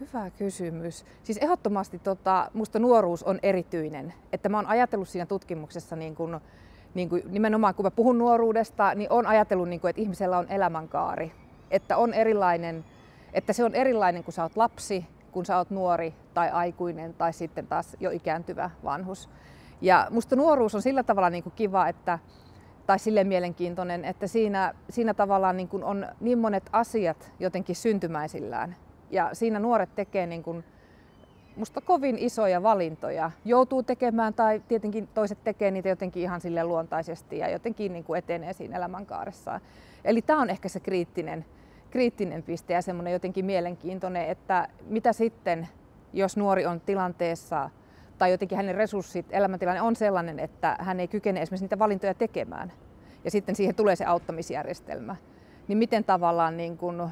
Hyvä kysymys. Siis ehdottomasti tota, musta nuoruus on erityinen. Että mä oon ajatellut siinä tutkimuksessa niin kun, niin kun, nimenomaan kun mä puhun nuoruudesta, niin on ajatellut, niin kun, että ihmisellä on elämänkaari. Että on erilainen, että se on erilainen kun sä oot lapsi, kun sä oot nuori tai aikuinen tai sitten taas jo ikääntyvä vanhus. Ja musta nuoruus on sillä tavalla niin kuin kiva, että, tai sille mielenkiintoinen, että siinä, siinä tavallaan niin kuin on niin monet asiat jotenkin syntymäisillään. Ja siinä nuoret tekee niin kuin musta kovin isoja valintoja. Joutuu tekemään tai tietenkin toiset tekee niitä jotenkin ihan sille luontaisesti ja jotenkin niin kuin etenee siinä elämänkaaressaan. Eli tämä on ehkä se kriittinen, kriittinen piste ja semmoinen jotenkin mielenkiintoinen, että mitä sitten, jos nuori on tilanteessa tai jotenkin hänen resurssit, elämäntilanne on sellainen, että hän ei kykene esimerkiksi niitä valintoja tekemään. Ja sitten siihen tulee se auttamisjärjestelmä. Niin miten tavallaan niin kuin,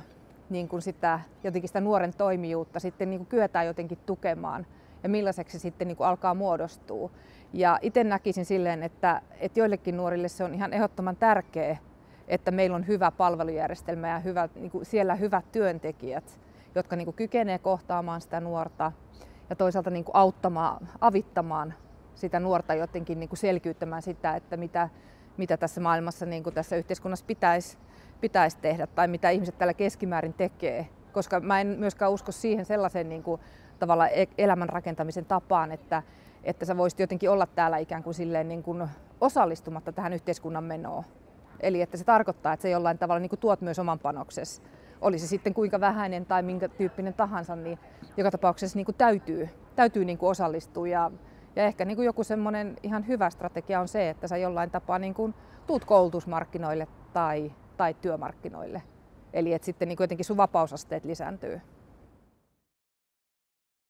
niin kuin sitä, jotenkin sitä nuoren toimijuutta sitten niin kuin kyetään jotenkin tukemaan ja millaiseksi se sitten niin kuin alkaa muodostua. Ja itse näkisin silleen, että, että joillekin nuorille se on ihan ehdottoman tärkeä, että meillä on hyvä palvelujärjestelmä ja hyvä, niin kuin siellä hyvät työntekijät, jotka niin kuin kykenee kohtaamaan sitä nuorta ja toisaalta niin kuin auttamaan, avittamaan sitä nuorta jotenkin niin kuin selkiyttämään sitä, että mitä, mitä tässä maailmassa, niin kuin tässä yhteiskunnassa pitäisi, pitäisi tehdä tai mitä ihmiset tällä keskimäärin tekee. Koska mä en myöskään usko siihen sellaisen niin kuin, tavalla e-, elämän rakentamisen tapaan, että, että sä voisit jotenkin olla täällä ikään kuin, silleen, niin kuin osallistumatta tähän yhteiskunnan menoon. Eli että se tarkoittaa, että sä jollain tavalla niin kuin tuot myös oman panoksesi oli se sitten kuinka vähäinen tai minkä tyyppinen tahansa, niin joka tapauksessa niin kuin täytyy, täytyy niin kuin osallistua. Ja, ja ehkä niin kuin joku semmoinen ihan hyvä strategia on se, että sä jollain tapaa niin kuin tuut koulutusmarkkinoille tai, tai työmarkkinoille. Eli että sitten niin kuin jotenkin sun vapausasteet lisääntyy.